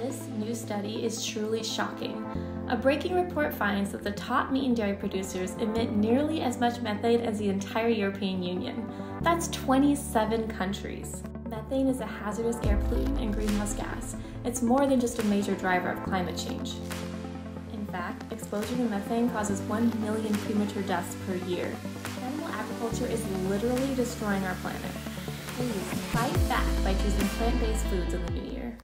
This new study is truly shocking. A breaking report finds that the top meat and dairy producers emit nearly as much methane as the entire European Union. That's 27 countries. Methane is a hazardous air pollutant and greenhouse gas. It's more than just a major driver of climate change. In fact, exposure to methane causes 1 million premature deaths per year. Animal agriculture is literally destroying our planet. Please fight back by choosing plant based foods in the new year.